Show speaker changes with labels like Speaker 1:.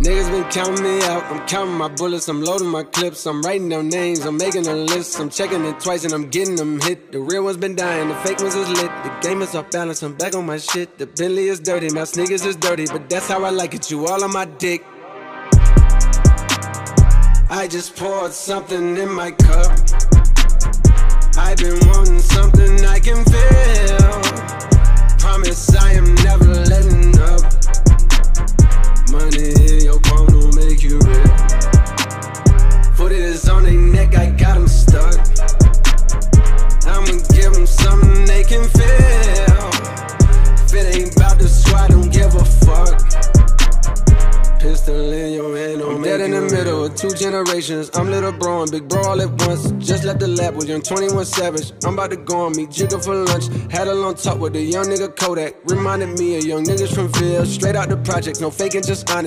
Speaker 1: Niggas been counting me out. I'm counting my bullets, I'm loading my clips. I'm writing down names, I'm making a list. I'm checking it twice and I'm getting them hit. The real ones been dying, the fake ones is lit. The game is off balance, I'm back on my shit. The Bentley is dirty, my sneakers is dirty, but that's how I like it. You all on my dick. I just poured something in my cup. I've been wanting something I can feel. Is on their neck, I got them stuck. I'ma give them something they can feel. If it ain't about the squad, don't give a fuck. Pistol in your hand, I'm dead in the middle of two generations. I'm little bro and big bro all at once. Just left the lab with young 21 Savage. I'm about to go on meet Jigga for lunch. Had a long talk with a young nigga Kodak. Reminded me of young niggas from Ville. Straight out the project, no faking, just honest.